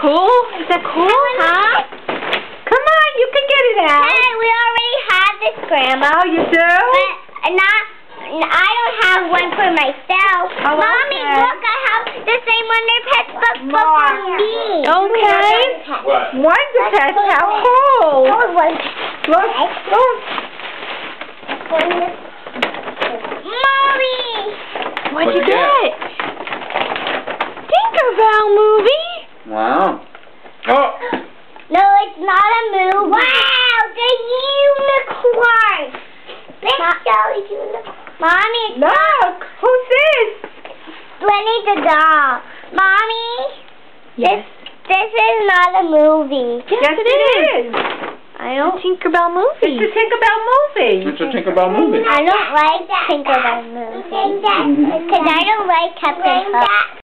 cool? Is that cool? Huh? Come on, you can get it out. Hey, we already have this, Grandma. Oh, you do? But not, I don't have one for myself. Oh, Mommy, okay. look, I have the same Wonder Pets book but for me. Okay. What? Wonder Pets, how cool. Oh, one. Look, look. Mommy! What'd What'd you you get? get? Tinkerbell movie. Wow. Oh! No, it's not a movie. Wow, the unicorn! Let's unicorn. Mommy, it's Look, who's this? Lenny the doll. Mommy, this this is not a movie. Yes, it is. I don't. The Tinkerbell movie. It's the Tinkerbell movie. It's a Tinkerbell movie. I don't like Tinkerbell movies because I don't like Captain Hook.